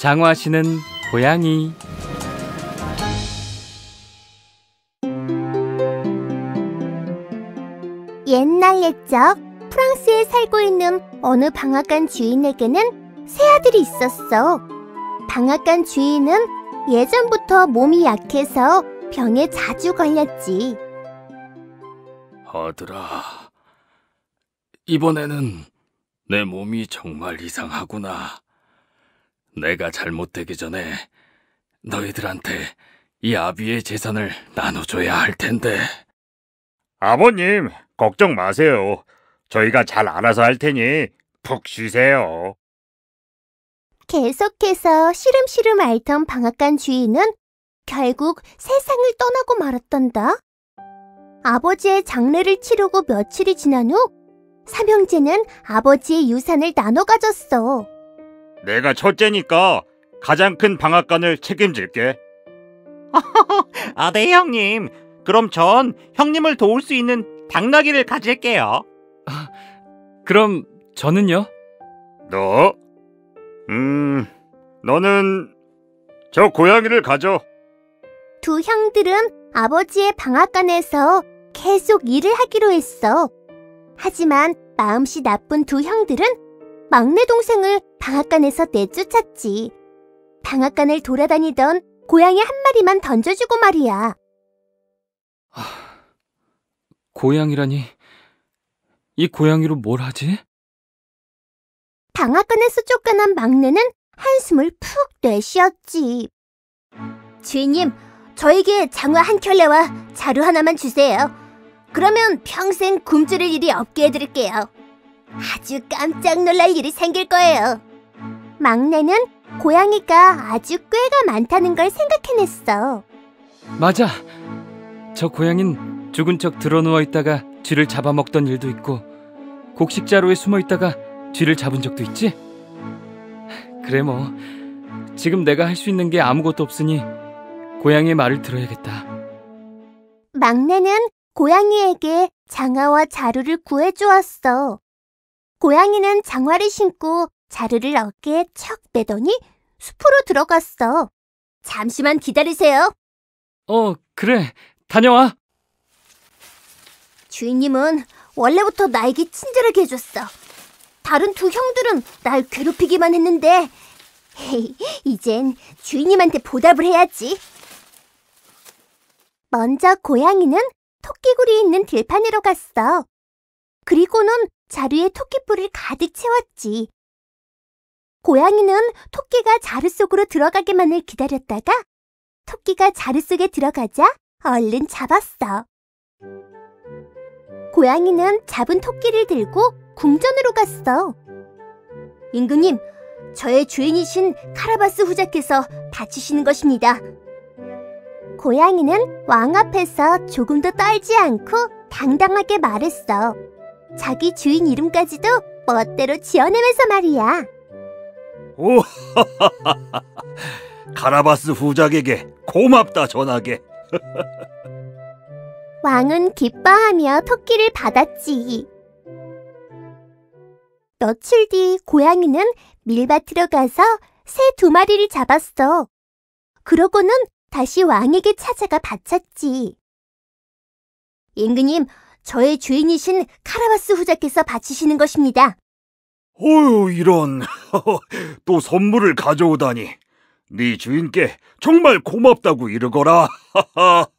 장화시는 고양이 옛날 옛적 프랑스에 살고 있는 어느 방앗간 주인에게는 새 아들이 있었어. 방앗간 주인은 예전부터 몸이 약해서 병에 자주 걸렸지. 아들아, 이번에는 내 몸이 정말 이상하구나. 내가 잘못되기 전에 너희들한테 이 아비의 재산을 나눠줘야 할 텐데. 아버님, 걱정 마세요. 저희가 잘 알아서 할 테니 푹 쉬세요. 계속해서 시름시름 앓던 방앗간 주인은 결국 세상을 떠나고 말았단다. 아버지의 장례를 치르고 며칠이 지난 후 삼형제는 아버지의 유산을 나눠 가졌어. 내가 첫째니까 가장 큰 방앗간을 책임질게. 아, 네, 형님. 그럼 전 형님을 도울 수 있는 당나귀를 가질게요. 그럼 저는요? 너? 음, 너는 저 고양이를 가져. 두 형들은 아버지의 방앗간에서 계속 일을 하기로 했어. 하지만 마음씨 나쁜 두 형들은 막내 동생을 방앗간에서 내쫓았지. 방앗간을 돌아다니던 고양이 한 마리만 던져주고 말이야. 고양이라니. 이 고양이로 뭘 하지? 방앗간에서 쫓겨난 막내는 한숨을 푹 내쉬었지. 주인님, 저에게 장화 한 켤레와 자루 하나만 주세요. 그러면 평생 굶주릴 일이 없게 해드릴게요. 아주 깜짝 놀랄 일이 생길 거예요. 막내는 고양이가 아주 꾀가 많다는 걸 생각해냈어. 맞아. 저 고양인 죽은 척 드러누워 있다가 쥐를 잡아먹던 일도 있고 곡식 자루에 숨어 있다가 쥐를 잡은 적도 있지? 그래 뭐 지금 내가 할 수 있는 게 아무것도 없으니 고양이의 말을 들어야겠다. 막내는 고양이에게 장화와 자루를 구해주었어. 고양이는 장화를 신고 자루를 어깨에 척 매더니 숲으로 들어갔어. 잠시만 기다리세요. 어, 그래. 다녀와. 주인님은 원래부터 나에게 친절하게 해줬어. 다른 두 형들은 날 괴롭히기만 했는데, 헤이, 이젠 주인님한테 보답을 해야지. 먼저 고양이는 토끼굴이 있는 들판으로 갔어. 그리고는 자루에 토끼뿔을 가득 채웠지. 고양이는 토끼가 자루 속으로 들어가기만을 기다렸다가 토끼가 자루 속에 들어가자 얼른 잡았어. 고양이는 잡은 토끼를 들고 궁전으로 갔어. 임금님, 저의 주인이신 카라바스 후자께서 바치시는 것입니다. 고양이는 왕 앞에서 조금도 떨지 않고 당당하게 말했어. 자기 주인 이름까지도 멋대로 지어내면서 말이야. 오, 카라바스 후작에게 고맙다 전하게. 왕은 기뻐하며 토끼를 받았지. 며칠 뒤 고양이는 밀밭으로 가서 새 두 마리를 잡았어. 그러고는 다시 왕에게 찾아가 바쳤지. 임금님, 저의 주인이신 카라바스 후자께서 바치시는 것입니다. 어휴, 이런. 또 선물을 가져오다니. 네 주인께 정말 고맙다고 이르거라.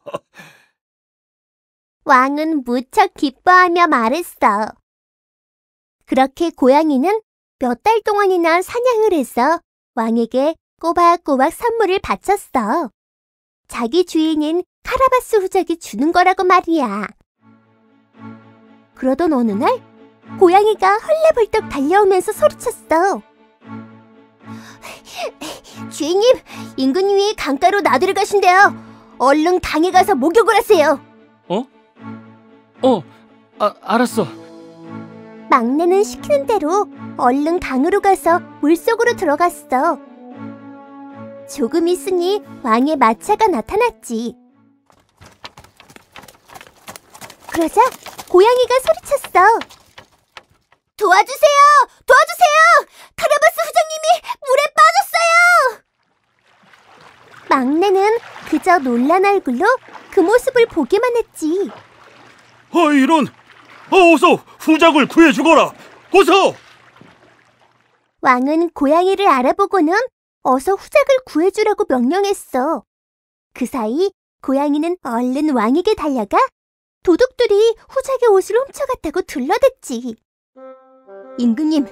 왕은 무척 기뻐하며 말했어. 그렇게 고양이는 몇 달 동안이나 사냥을 해서 왕에게 꼬박꼬박 선물을 바쳤어. 자기 주인인 카라바스 후작이 주는 거라고 말이야. 그러던 어느 날 고양이가 헐레벌떡 달려오면서 소리쳤어. 주인님, 임금님이 강가로 나들어 가신대요. 얼른 강에 가서 목욕을 하세요. 어? 어, 아, 알았어. 막내는 시키는 대로 얼른 강으로 가서 물속으로 들어갔어. 조금 있으니 왕의 마차가 나타났지. 그러자 고양이가 소리쳤어. 도와주세요! 도와주세요! 카라바스 후장님이 물에 빠졌어요! 막내는 그저 놀란 얼굴로 그 모습을 보기만 했지. 아 이런! 아, 어서 후작을 구해주거라! 어서! 왕은 고양이를 알아보고는 어서 후작을 구해주라고 명령했어. 그 사이 고양이는 얼른 왕에게 달려가 도둑들이 후작의 옷을 훔쳐갔다고 둘러댔지. 임금님,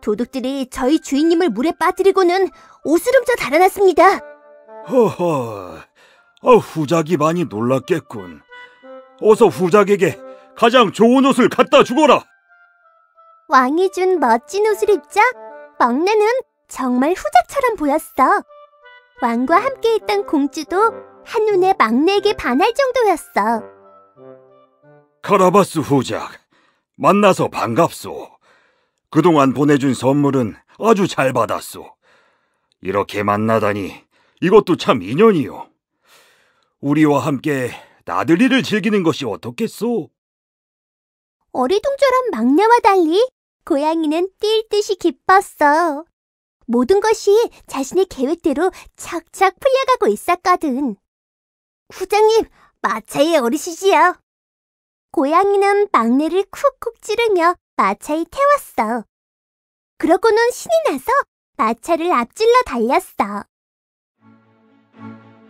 도둑들이 저희 주인님을 물에 빠뜨리고는 옷을 훔쳐 달아났습니다. 허허, 아, 후작이 많이 놀랐겠군. 어서 후작에게 가장 좋은 옷을 갖다 주거라! 왕이 준 멋진 옷을 입자 막내는 정말 후작처럼 보였어. 왕과 함께 있던 공주도 한눈에 막내에게 반할 정도였어. 카라바스 후작, 만나서 반갑소. 그동안 보내준 선물은 아주 잘 받았소. 이렇게 만나다니 이것도 참 인연이요. 우리와 함께 나들이를 즐기는 것이 어떻겠소? 어리둥절한 막내와 달리 고양이는 뛸 듯이 기뻤어. 모든 것이 자신의 계획대로 착착 풀려가고 있었거든. 후장님, 마차에 오르시지요. 고양이는 막내를 쿡쿡 찌르며 마차에 태웠어. 그러고는 신이 나서 마차를 앞질러 달렸어.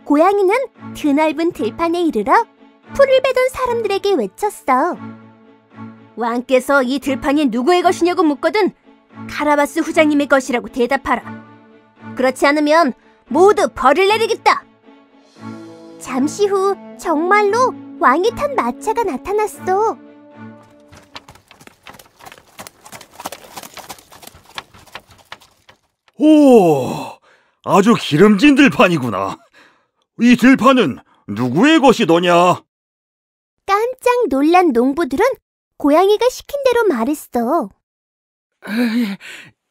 고양이는 드넓은 들판에 이르러 풀을 베던 사람들에게 외쳤어. 왕께서 이 들판이 누구의 것이냐고 묻거든 카라바스 후장님의 것이라고 대답하라. 그렇지 않으면 모두 벌을 내리겠다. 잠시 후 정말로 왕이 탄 마차가 나타났어. 오, 아주 기름진 들판이구나. 이 들판은 누구의 것이더냐? 깜짝 놀란 농부들은 고양이가 시킨 대로 말했어.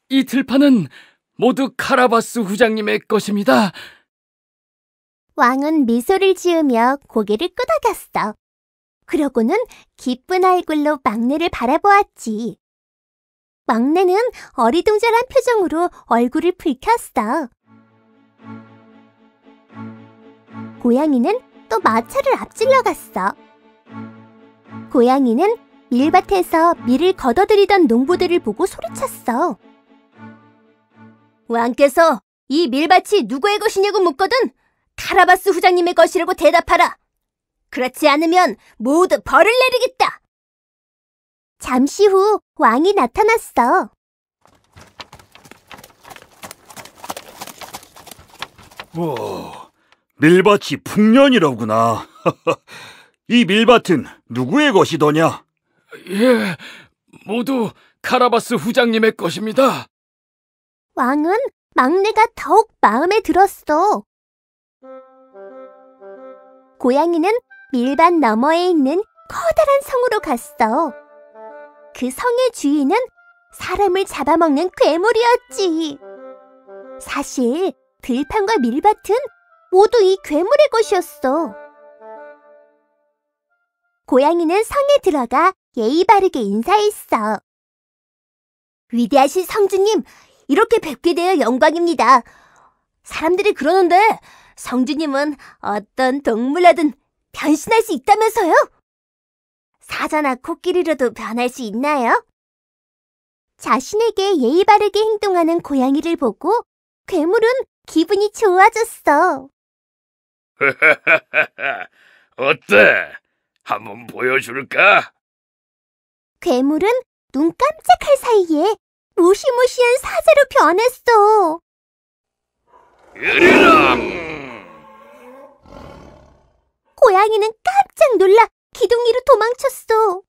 이 들판은 모두 카라바스 후장님의 것입니다. 왕은 미소를 지으며 고개를 끄덕였어. 그러고는 기쁜 얼굴로 막내를 바라보았지. 막내는 어리둥절한 표정으로 얼굴을 붉혔어. 고양이는 또 마차를 앞질러 갔어. 고양이는 밀밭에서 밀을 걷어들이던 농부들을 보고 소리쳤어. 왕께서 이 밀밭이 누구의 것이냐고 묻거든 카라바스 후장님의 것이라고 대답하라. 그렇지 않으면 모두 벌을 내리겠다. 잠시 후 왕이 나타났어. 오, 밀밭이 풍년이로구나. 이 밀밭은 누구의 것이더냐? 예, 모두 카라바스 후장님의 것입니다. 왕은 막내가 더욱 마음에 들었어. 고양이는 밀밭 너머에 있는 커다란 성으로 갔어. 그 성의 주인은 사람을 잡아먹는 괴물이었지. 사실 들판과 밀밭은 모두 이 괴물의 것이었어. 고양이는 성에 들어가 예의 바르게 인사했어. 위대하신 성주님, 이렇게 뵙게 되어 영광입니다. 사람들이 그러는데 성주님은 어떤 동물라든 변신할 수 있다면서요? 사자나 코끼리로도 변할 수 있나요? 자신에게 예의 바르게 행동하는 고양이를 보고 괴물은 기분이 좋아졌어. 어때? 한번 보여줄까? 괴물은 눈 깜짝할 사이에 무시무시한 사자로 변했어. 이리라! 고양이는 깜짝 놀라 기둥이로 도망쳤어.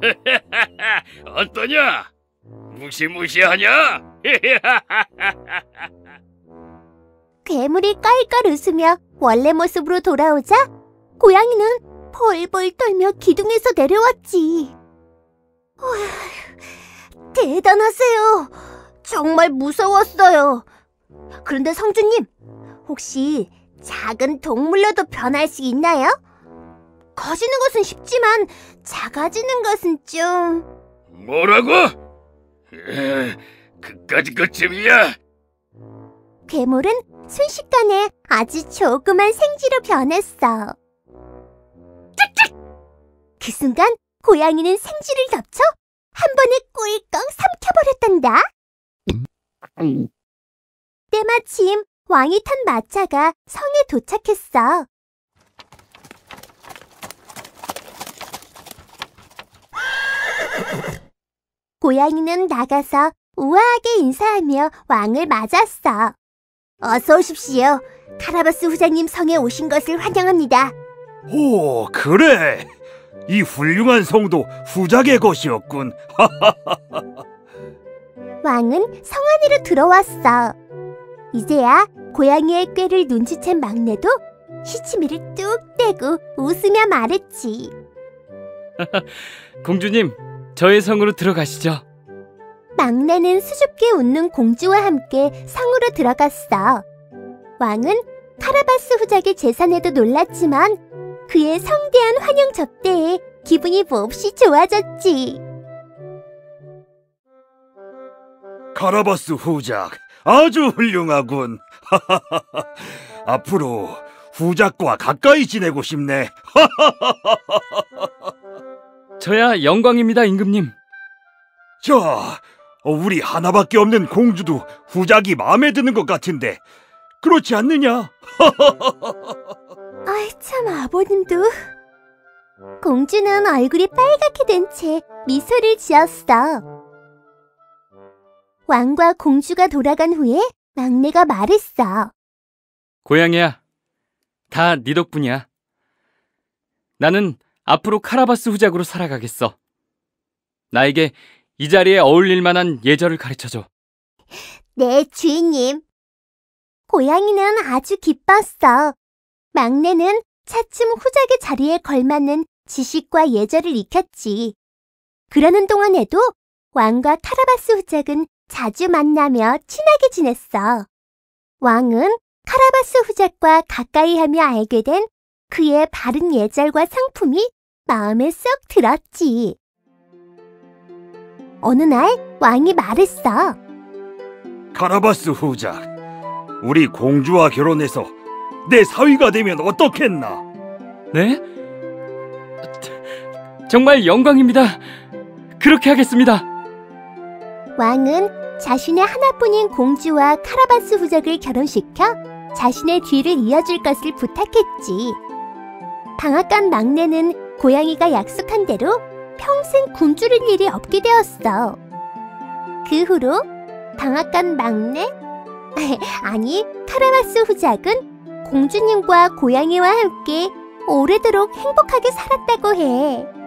어떠냐? 무시무시하냐? 괴물이 깔깔 웃으며 원래 모습으로 돌아오자 고양이는 벌벌 떨며 기둥에서 내려왔지. 와, 대단하세요. 정말 무서웠어요. 그런데 성주님, 혹시 작은 동물로도 변할 수 있나요? 커지는 것은 쉽지만 작아지는 것은 좀... 뭐라고? 에, 그까지 것쯤이야? 괴물은 순식간에 아주 조그만 생쥐로 변했어. 그 순간 고양이는 생쥐를 덮쳐 한 번에 꿀꺽 삼켜버렸단다. 때마침 왕이 탄 마차가 성에 도착했어. 고양이는 나가서 우아하게 인사하며 왕을 맞았어. 어서 오십시오. 카라바스 후장님 성에 오신 것을 환영합니다. 오, 그래. 이 훌륭한 성도 후작의 것이었군. 왕은 성 안으로 들어왔어. 이제야 고양이의 꾀를 눈치챈 막내도 시치미를 뚝 떼고 웃으며 말했지. 공주님, 저의 성으로 들어가시죠. 막내는 수줍게 웃는 공주와 함께 성으로 들어갔어. 왕은 카라바스 후작의 재산에도 놀랐지만 그의 성대한 환영 접대에 기분이 몹시 좋아졌지. 카라바스 후작, 아주 훌륭하군. 앞으로 후작과 가까이 지내고 싶네. 저야 영광입니다, 임금님. 자, 우리 하나밖에 없는 공주도 후작이 마음에 드는 것 같은데 그렇지 않느냐? 아이 참 아버님도. 공주는 얼굴이 빨갛게 된 채 미소를 지었어. 왕과 공주가 돌아간 후에 막내가 말했어. 고양이야, 다 네 덕분이야. 나는 앞으로 카라바스 후작으로 살아가겠어. 나에게 이 자리에 어울릴 만한 예절을 가르쳐줘. 네, 주인님. 고양이는 아주 기뻤어. 막내는 차츰 후작의 자리에 걸맞는 지식과 예절을 익혔지. 그러는 동안에도 왕과 카라바스 후작은 자주 만나며 친하게 지냈어. 왕은 카라바스 후작과 가까이 하며 알게 된 그의 바른 예절과 상품이 마음에 쏙 들었지. 어느 날 왕이 말했어. 카라바스 후작, 우리 공주와 결혼해서 내 사위가 되면 어떻겠나? 네? 정말 영광입니다. 그렇게 하겠습니다. 왕은 자신의 하나뿐인 공주와 카라바스 후작을 결혼시켜 자신의 뒤를 이어줄 것을 부탁했지. 방앗간 막내는 고양이가 약속한 대로 평생 굶주릴 일이 없게 되었어. 그 후로 방앗간 막내? 아니, 카라바스 후작은 공주님과 고양이와 함께 오래도록 행복하게 살았다고 해.